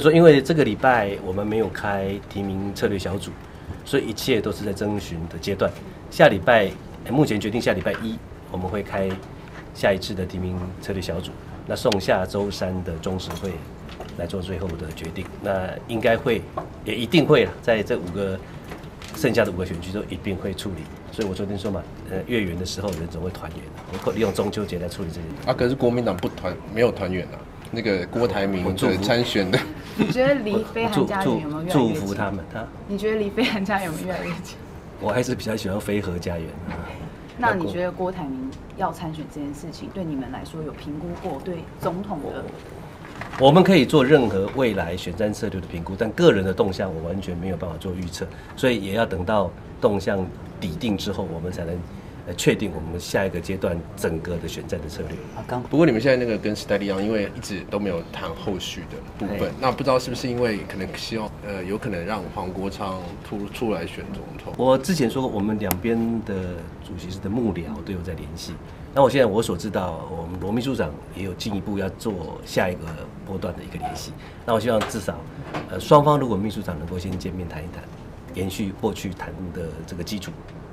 说因为这个礼拜我们没有开提名策略小组，所以一切都是在征询的阶段。下礼拜目前决定下礼拜一我们会开下一次的提名策略小组，那送下周三的中时会来做最后的决定。那应该会也一定会在这五个剩下的五个选区都一定会处理。所以我昨天说嘛，呃，月圆的时候人总会团圆的，我会利用中秋节来处理这些。啊，可是国民党不团没有团圆啊，那个郭台铭祝福参选的，你觉得离飞韩家园有没有越来越祝？福他们，他你觉得离飞韩家园有没有越来越近？我还是比较喜欢飞河家园啊。那你觉得郭台铭要参选这件事情，对你们来说有评估过对总统的？我们可以做任何未来选战策略的评估，但个人的动向我完全没有办法做预测，所以也要等到动向底定之后，我们才能呃确定我们下一个阶段整个的选战的策略。啊，刚不过你们现在那个跟时代力量，因为一直都没有谈后续的部分，那不知道是不是因为可能希望呃有可能让黄国昌突出来选总统？我之前说过，我们两边的主席室的幕僚都有在联系。那我现在我所知道，我们罗秘书长也有进一步要做下一个波段的一个联系。那我希望至少，呃，双方如果秘书长能够先见面谈一谈，延续过去谈的这个基础，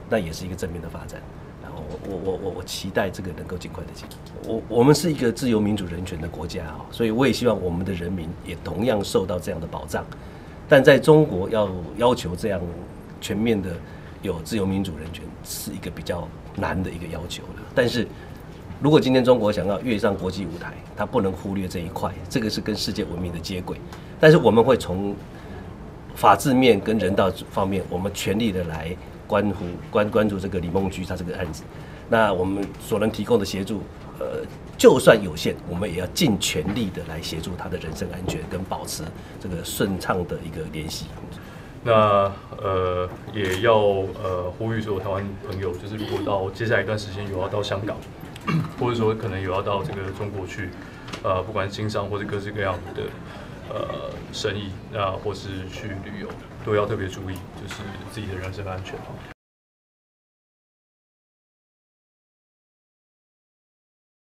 那也是一个正面的发展。然后我我我我期待这个能够尽快的进。我我们是一个自由民主人权的国家啊，所以我也希望我们的人民也同样受到这样的保障。但在中国要要求这样全面的有自由民主人权，是一个比较难的一个要求了。但是如果今天中国想要跃上国际舞台，它不能忽略这一块，这个是跟世界文明的接轨。但是我们会从法治面跟人道方面，我们全力的来关乎关关注这个李梦菊他这个案子。那我们所能提供的协助，呃，就算有限，我们也要尽全力的来协助他的人身安全跟保持这个顺畅的一个联系。那呃也要呃呼吁所有台湾朋友，就是如果到接下来一段时间有要到香港，或者说可能有要到这个中国去，呃，不管是经商或者各式各样的呃生意，那或是去旅游，都要特别注意，就是自己的人身安全。